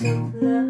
so.